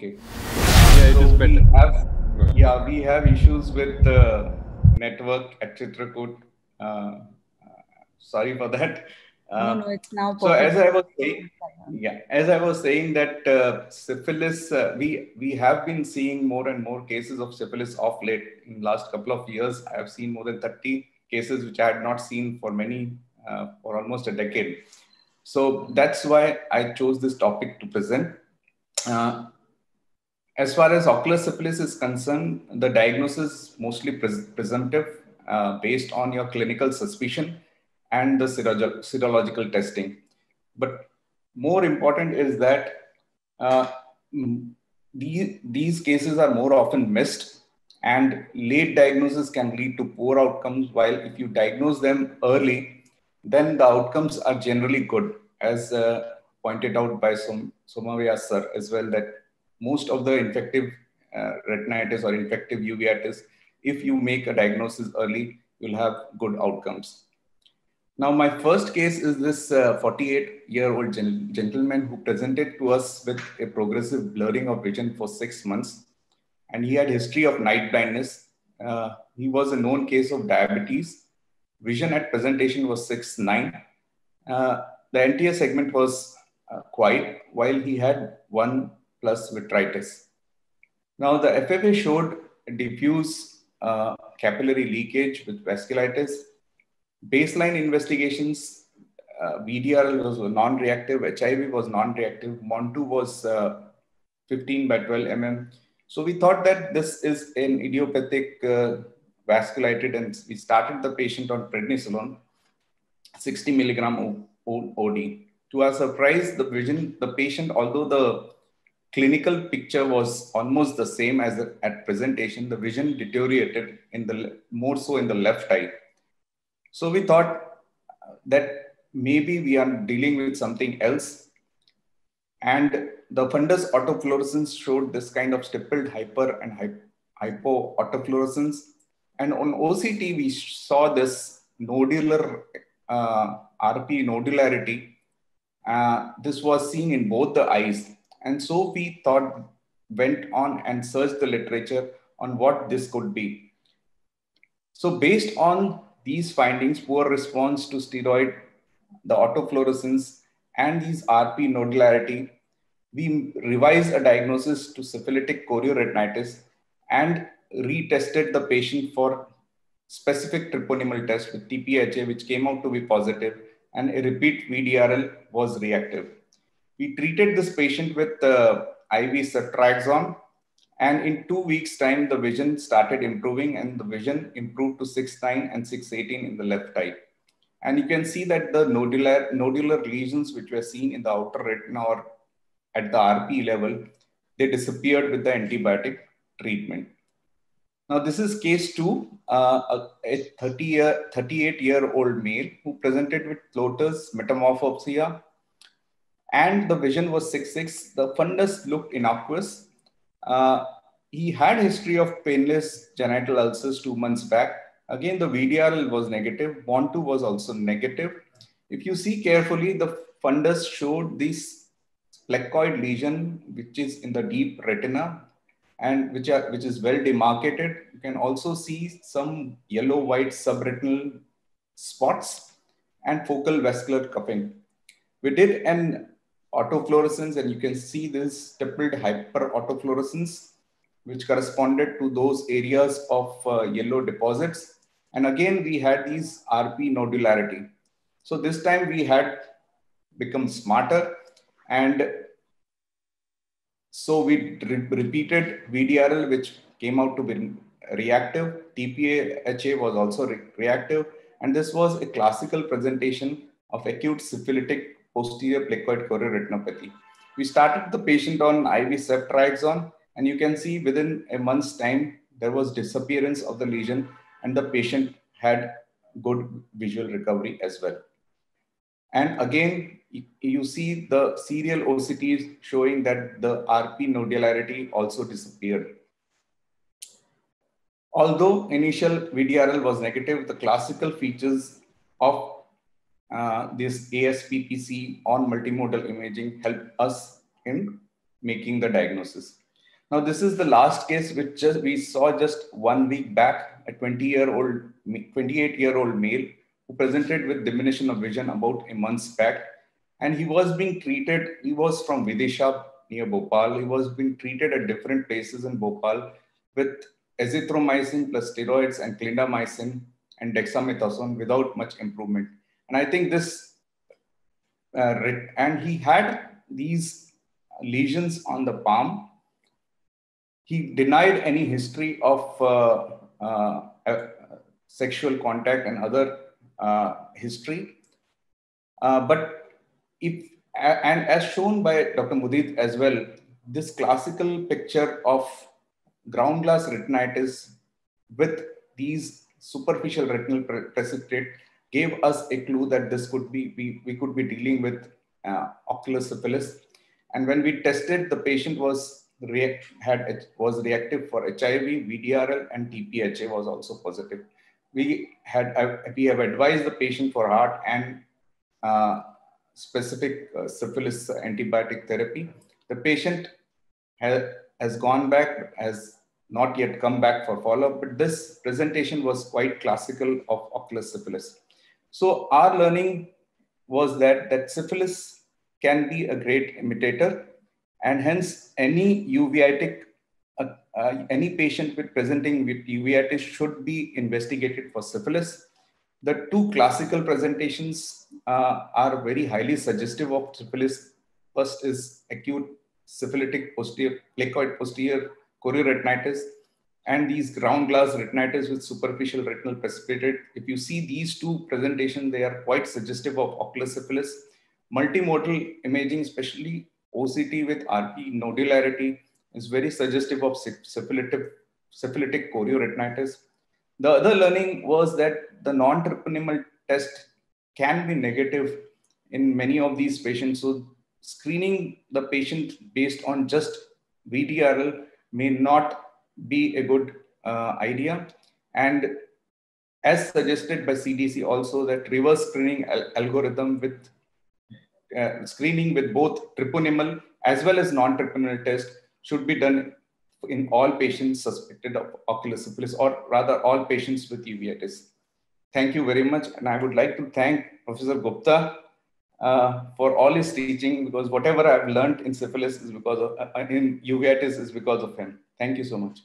Okay. Yeah, it so is better. We have, yeah, we have issues with the network at Chitrakoot. Uh, sorry for that. Uh, no, no, it's now. So as I was saying, yeah, as I was saying that uh, syphilis, uh, we we have been seeing more and more cases of syphilis of late. In last couple of years, I have seen more than 30 cases which I had not seen for many, uh, for almost a decade. So that's why I chose this topic to present. As far as ocular syphilis is concerned, the diagnosis is mostly pres presumptive uh, based on your clinical suspicion and the serolog serological testing. But more important is that uh, these, these cases are more often missed and late diagnosis can lead to poor outcomes while if you diagnose them early, then the outcomes are generally good as uh, pointed out by Som Somavyas sir as well that most of the infective uh, retinitis or infective uveitis, if you make a diagnosis early, you'll have good outcomes. Now, my first case is this 48-year-old uh, gen gentleman who presented to us with a progressive blurring of vision for six months. And he had history of night blindness. Uh, he was a known case of diabetes. Vision at presentation was 6-9. Uh, the anterior segment was uh, quiet, while he had one plus vitritis. Now, the FFA showed diffuse uh, capillary leakage with vasculitis. Baseline investigations, uh, VDRL was non-reactive, HIV was non-reactive, Mantoux was uh, 15 by 12 mm. So we thought that this is an idiopathic uh, vasculitis and we started the patient on prednisolone, 60 milligram OD. To our surprise, the vision, the patient, although the clinical picture was almost the same as at presentation. The vision deteriorated in the more so in the left eye. So we thought that maybe we are dealing with something else. And the fundus autofluorescence showed this kind of stippled hyper and hypo autofluorescence. And on OCT, we saw this nodular uh, RP nodularity. Uh, this was seen in both the eyes and so we thought, went on and searched the literature on what this could be. So based on these findings, poor response to steroid, the autofluorescence, and these RP nodularity, we revised a diagnosis to syphilitic chorioretinitis and retested the patient for specific treponemal test with TPHA, which came out to be positive, and a repeat VDRL was reactive. We treated this patient with uh, IV ceftriaxone, and in two weeks' time, the vision started improving, and the vision improved to 6.9 and 6.18 in the left eye. And you can see that the nodular, nodular lesions which were seen in the outer retina or at the RP level, they disappeared with the antibiotic treatment. Now, this is case two, uh, a 30 year, 38 year old male who presented with floaters metamorphopsia and the vision was 6-6. The fundus looked innocuous. Uh, he had history of painless genital ulcers two months back. Again, the VDRL was negative. Mantoux was also negative. If you see carefully, the fundus showed this placoid lesion, which is in the deep retina and which, are, which is well demarcated. You can also see some yellow-white subretinal spots and focal vascular cupping. We did an autofluorescence and you can see this stippled hyper autofluorescence which corresponded to those areas of uh, yellow deposits. And again, we had these RP nodularity. So this time we had become smarter and so we re repeated VDRL, which came out to be reactive. TPHA was also re reactive. And this was a classical presentation of acute syphilitic posterior placoid chorioretinopathy. We started the patient on IV ceftriaxone, and you can see within a month's time, there was disappearance of the lesion, and the patient had good visual recovery as well. And again, you see the serial OCTs showing that the RP nodularity also disappeared. Although initial VDRL was negative, the classical features of uh, this ASPPC on multimodal imaging help us in making the diagnosis. Now, this is the last case which just we saw just one week back, a 20 year old, 28 year old male who presented with diminution of vision about a month back. And he was being treated, he was from Vidisha near Bhopal. He was being treated at different places in Bhopal with azithromycin plus steroids and clindamycin and dexamethasone without much improvement. And I think this, uh, and he had these lesions on the palm. He denied any history of uh, uh, sexual contact and other uh, history. Uh, but if, and as shown by Dr. Mudit as well, this classical picture of ground glass retinitis with these superficial retinal precipitate gave us a clue that this could be, we, we could be dealing with uh, ocular syphilis. And when we tested, the patient was react, had was reactive for HIV, VDRL, and TPHA was also positive. We had uh, we have advised the patient for HAART and uh, specific uh, syphilis antibiotic therapy. The patient has, has gone back, has not yet come back for follow-up, but this presentation was quite classical of ocular syphilis. So our learning was that, that syphilis can be a great imitator and hence any uveitic, uh, uh, any patient with presenting with uveitis should be investigated for syphilis. The two classical presentations uh, are very highly suggestive of syphilis. First is acute syphilitic posterior, placoid posterior chorioretinitis and these ground glass retinitis with superficial retinal precipitate. If you see these two presentations, they are quite suggestive of ocular syphilis. Multimodal imaging, especially OCT with RP nodularity, is very suggestive of syphilitic, syphilitic chorioretinitis. The other learning was that the non-treponemal test can be negative in many of these patients. So screening the patient based on just VDRL may not be a good uh, idea. And as suggested by CDC also that reverse screening al algorithm with uh, screening with both treponemal as well as non-treponemal test should be done in all patients suspected of ocular syphilis or rather all patients with uveitis. Thank you very much. And I would like to thank Professor Gupta uh, for all his teaching because whatever I've learned in syphilis is because of, uh, in uveitis is because of him. Thank you so much.